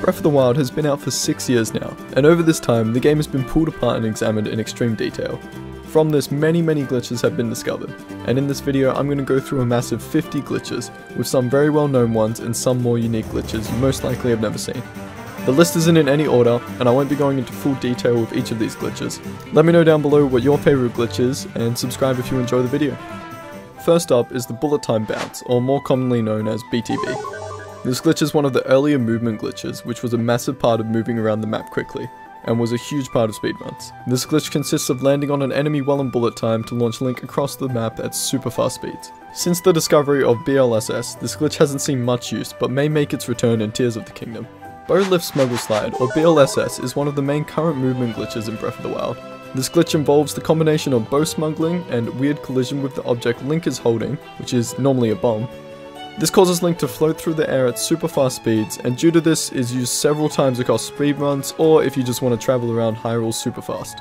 Breath of the Wild has been out for 6 years now, and over this time the game has been pulled apart and examined in extreme detail. From this many many glitches have been discovered, and in this video I'm going to go through a massive 50 glitches, with some very well known ones and some more unique glitches you most likely have never seen. The list isn't in any order, and I won't be going into full detail with each of these glitches. Let me know down below what your favourite glitch is, and subscribe if you enjoy the video. First up is the bullet time bounce, or more commonly known as BTB. This glitch is one of the earlier movement glitches, which was a massive part of moving around the map quickly, and was a huge part of speedruns. This glitch consists of landing on an enemy well in bullet time to launch Link across the map at super fast speeds. Since the discovery of BLSS, this glitch hasn't seen much use, but may make its return in Tears of the Kingdom. Bow Lift Smuggle Slide, or BLSS, is one of the main current movement glitches in Breath of the Wild. This glitch involves the combination of bow smuggling and weird collision with the object Link is holding, which is normally a bomb, this causes Link to float through the air at super fast speeds, and due to this is used several times across speedruns, or if you just want to travel around Hyrule super fast.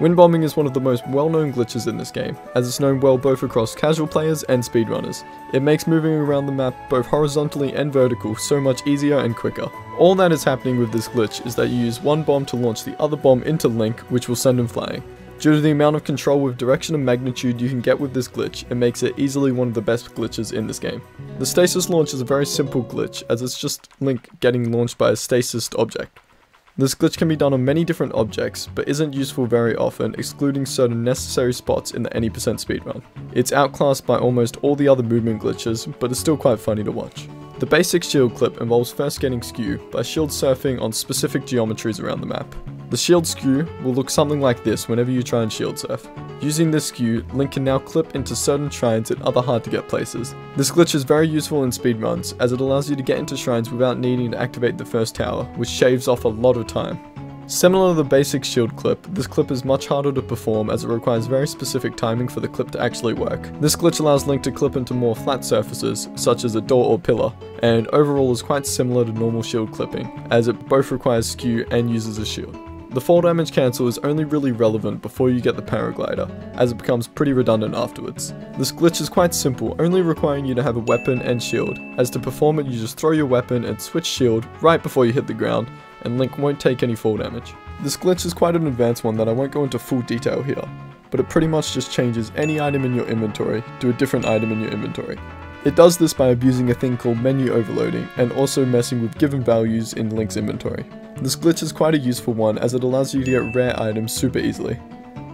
Wind bombing is one of the most well-known glitches in this game, as it's known well both across casual players and speedrunners. It makes moving around the map both horizontally and vertical so much easier and quicker. All that is happening with this glitch is that you use one bomb to launch the other bomb into Link, which will send him flying. Due to the amount of control with direction and magnitude you can get with this glitch, it makes it easily one of the best glitches in this game. The stasis launch is a very simple glitch, as it's just Link getting launched by a stasis object. This glitch can be done on many different objects, but isn't useful very often, excluding certain necessary spots in the any percent speedrun. It's outclassed by almost all the other movement glitches, but it's still quite funny to watch. The basic shield clip involves first getting skew by shield surfing on specific geometries around the map. The shield skew will look something like this whenever you try and shield surf. Using this skew, Link can now clip into certain shrines in other hard to get places. This glitch is very useful in speedruns, as it allows you to get into shrines without needing to activate the first tower, which shaves off a lot of time. Similar to the basic shield clip, this clip is much harder to perform as it requires very specific timing for the clip to actually work. This glitch allows Link to clip into more flat surfaces, such as a door or pillar, and overall is quite similar to normal shield clipping, as it both requires skew and uses a shield. The fall damage cancel is only really relevant before you get the paraglider, as it becomes pretty redundant afterwards. This glitch is quite simple, only requiring you to have a weapon and shield, as to perform it you just throw your weapon and switch shield right before you hit the ground, and Link won't take any fall damage. This glitch is quite an advanced one that I won't go into full detail here, but it pretty much just changes any item in your inventory to a different item in your inventory. It does this by abusing a thing called menu overloading, and also messing with given values in Link's inventory. This glitch is quite a useful one as it allows you to get rare items super easily.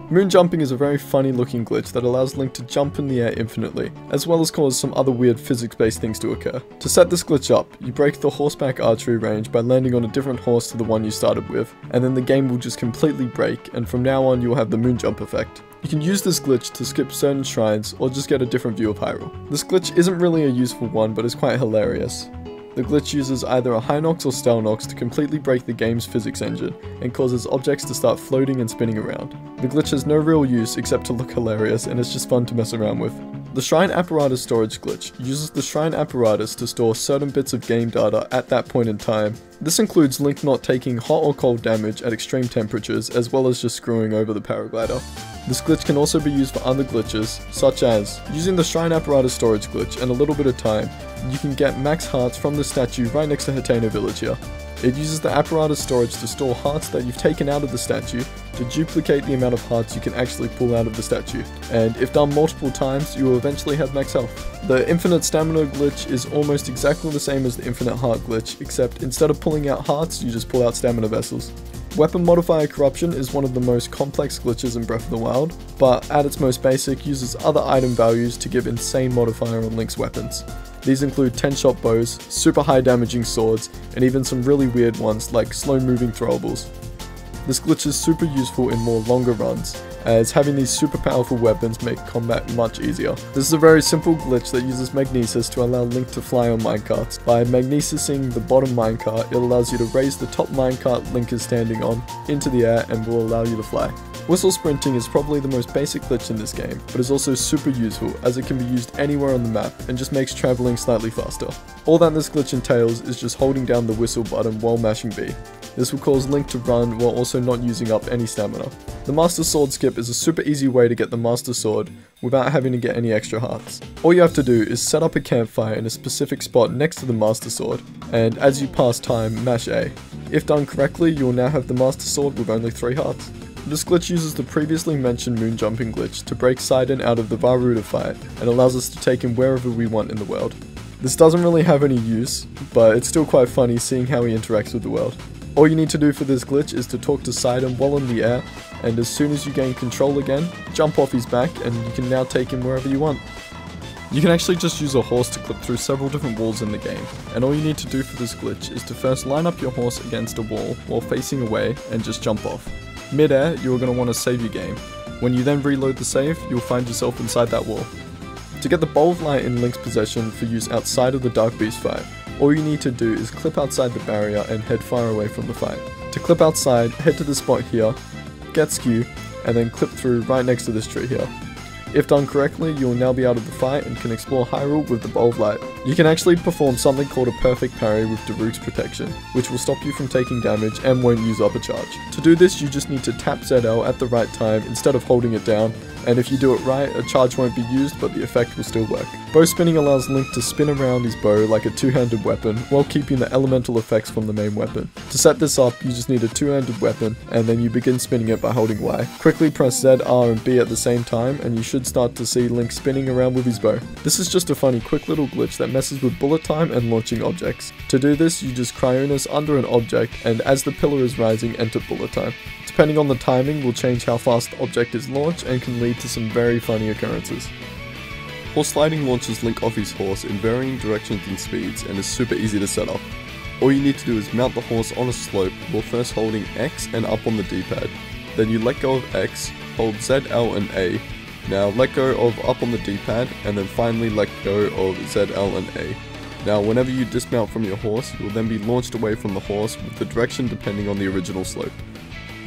Moon jumping is a very funny looking glitch that allows Link to jump in the air infinitely, as well as cause some other weird physics based things to occur. To set this glitch up, you break the horseback archery range by landing on a different horse to the one you started with, and then the game will just completely break, and from now on you will have the moon jump effect. You can use this glitch to skip certain shrines or just get a different view of Hyrule. This glitch isn't really a useful one but is quite hilarious. The glitch uses either a high Hinox or Stalnox to completely break the game's physics engine, and causes objects to start floating and spinning around. The glitch has no real use except to look hilarious and it's just fun to mess around with. The Shrine Apparatus storage glitch uses the Shrine Apparatus to store certain bits of game data at that point in time. This includes Link not taking hot or cold damage at extreme temperatures as well as just screwing over the paraglider. This glitch can also be used for other glitches, such as using the Shrine Apparatus storage glitch and a little bit of time, you can get max hearts from the statue right next to Hateno Village here. It uses the apparatus storage to store hearts that you've taken out of the statue to duplicate the amount of hearts you can actually pull out of the statue, and if done multiple times, you will eventually have max health. The infinite stamina glitch is almost exactly the same as the infinite heart glitch, except instead of pulling out hearts, you just pull out stamina vessels. Weapon modifier corruption is one of the most complex glitches in Breath of the Wild, but at its most basic uses other item values to give insane modifier on Link's weapons. These include 10 shot bows, super high damaging swords, and even some really weird ones like slow moving throwables. This glitch is super useful in more longer runs, as having these super powerful weapons make combat much easier. This is a very simple glitch that uses magnesis to allow Link to fly on minecarts. By magnesising the bottom minecart, it allows you to raise the top minecart Link is standing on into the air and will allow you to fly. Whistle sprinting is probably the most basic glitch in this game, but is also super useful as it can be used anywhere on the map and just makes travelling slightly faster. All that this glitch entails is just holding down the whistle button while mashing B. This will cause Link to run while also not using up any stamina. The Master Sword skip is a super easy way to get the Master Sword without having to get any extra hearts. All you have to do is set up a campfire in a specific spot next to the Master Sword, and as you pass time, mash A. If done correctly, you will now have the Master Sword with only 3 hearts. This glitch uses the previously mentioned moon jumping glitch to break Sidon out of the Vah Ruta fight and allows us to take him wherever we want in the world. This doesn't really have any use, but it's still quite funny seeing how he interacts with the world. All you need to do for this glitch is to talk to Sidon while in the air, and as soon as you gain control again, jump off his back and you can now take him wherever you want. You can actually just use a horse to clip through several different walls in the game, and all you need to do for this glitch is to first line up your horse against a wall while facing away and just jump off. Mid-air, you are going to want to save your game. When you then reload the save, you'll find yourself inside that wall. To get the Bow of Light in Link's possession for use outside of the Dark Beast fight, all you need to do is clip outside the barrier and head far away from the fight. To clip outside, head to the spot here, get skew, and then clip through right next to this tree here. If done correctly, you will now be out of the fight and can explore Hyrule with the Bow of Light. You can actually perform something called a perfect parry with Daruk's protection, which will stop you from taking damage and won't use up a charge. To do this, you just need to tap ZL at the right time instead of holding it down, and if you do it right, a charge won't be used but the effect will still work. Bow spinning allows Link to spin around his bow like a two-handed weapon while keeping the elemental effects from the main weapon. To set this up, you just need a two-handed weapon and then you begin spinning it by holding Y. Quickly press Z, R and B at the same time and you should start to see Link spinning around with his bow. This is just a funny quick little glitch that messes with bullet time and launching objects. To do this, you just cryonis under an object and as the pillar is rising, enter bullet time. Depending on the timing will change how fast the object is launched and can lead to some very funny occurrences. Horse sliding launches Link off his horse in varying directions and speeds and is super easy to set up. All you need to do is mount the horse on a slope while first holding X and up on the D-pad. Then you let go of X, hold Z, L and A. Now let go of up on the D-pad and then finally let go of Z, L and A. Now whenever you dismount from your horse, you will then be launched away from the horse with the direction depending on the original slope.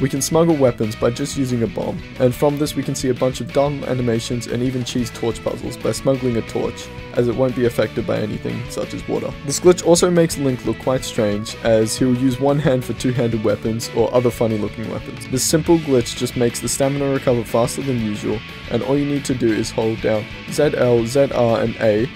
We can smuggle weapons by just using a bomb, and from this we can see a bunch of dumb animations and even cheese torch puzzles by smuggling a torch, as it won't be affected by anything such as water. This glitch also makes Link look quite strange, as he will use one hand for two-handed weapons or other funny looking weapons. This simple glitch just makes the stamina recover faster than usual, and all you need to do is hold down ZL, ZR and A,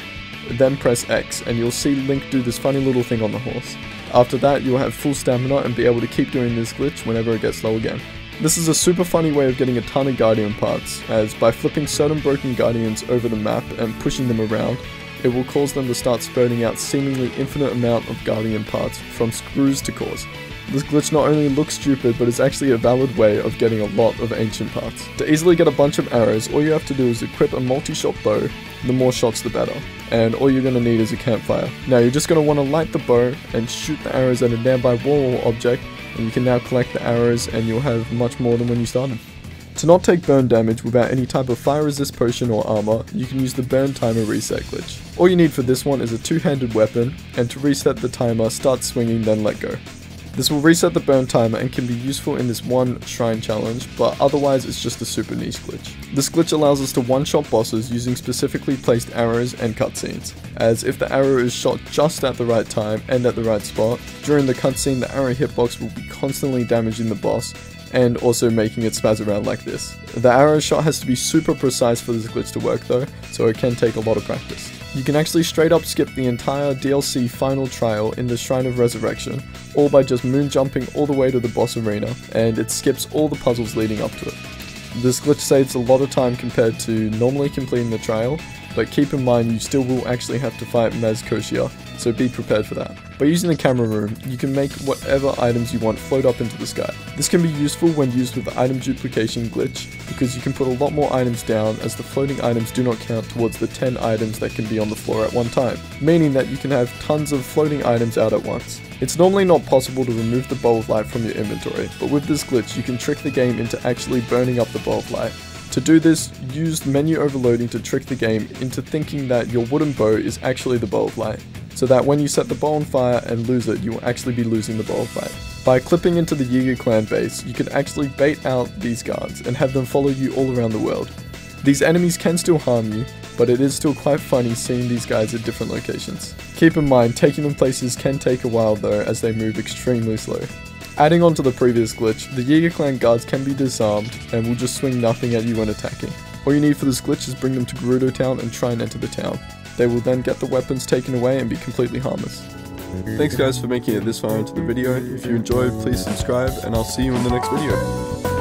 then press X, and you'll see Link do this funny little thing on the horse. After that, you'll have full stamina and be able to keep doing this glitch whenever it gets low again. This is a super funny way of getting a ton of Guardian parts, as by flipping certain broken Guardians over the map and pushing them around, it will cause them to start spurting out seemingly infinite amount of Guardian parts, from screws to cores. This glitch not only looks stupid, but is actually a valid way of getting a lot of ancient parts. To easily get a bunch of arrows, all you have to do is equip a multi-shot bow, the more shots the better, and all you're going to need is a campfire. Now you're just going to want to light the bow and shoot the arrows at a nearby wall or object, and you can now collect the arrows and you'll have much more than when you started. To not take burn damage without any type of fire resist potion or armor, you can use the burn timer reset glitch. All you need for this one is a two-handed weapon, and to reset the timer, start swinging then let go. This will reset the burn timer and can be useful in this one shrine challenge, but otherwise it's just a super niche glitch. This glitch allows us to one-shot bosses using specifically placed arrows and cutscenes, as if the arrow is shot just at the right time and at the right spot, during the cutscene the arrow hitbox will be constantly damaging the boss and also making it spaz around like this. The arrow shot has to be super precise for this glitch to work though, so it can take a lot of practice. You can actually straight up skip the entire DLC final trial in the Shrine of Resurrection, all by just moon jumping all the way to the boss arena, and it skips all the puzzles leading up to it. This glitch saves a lot of time compared to normally completing the trial, but keep in mind you still will actually have to fight Maz Koshia, so be prepared for that. By using the camera room, you can make whatever items you want float up into the sky. This can be useful when used with the item duplication glitch, because you can put a lot more items down as the floating items do not count towards the 10 items that can be on the floor at one time, meaning that you can have tons of floating items out at once. It's normally not possible to remove the bow of light from your inventory, but with this glitch you can trick the game into actually burning up the bow of light. To do this, use menu overloading to trick the game into thinking that your wooden bow is actually the bow of light so that when you set the bow on fire and lose it, you will actually be losing the bow of light. By clipping into the Yiga clan base, you can actually bait out these guards and have them follow you all around the world. These enemies can still harm you, but it is still quite funny seeing these guys at different locations. Keep in mind, taking them places can take a while though as they move extremely slow. Adding on to the previous glitch, the Yiga clan guards can be disarmed and will just swing nothing at you when attacking. All you need for this glitch is bring them to Gerudo Town and try and enter the town. They will then get the weapons taken away and be completely harmless. Thanks guys for making it this far into the video. If you enjoyed, please subscribe and I'll see you in the next video.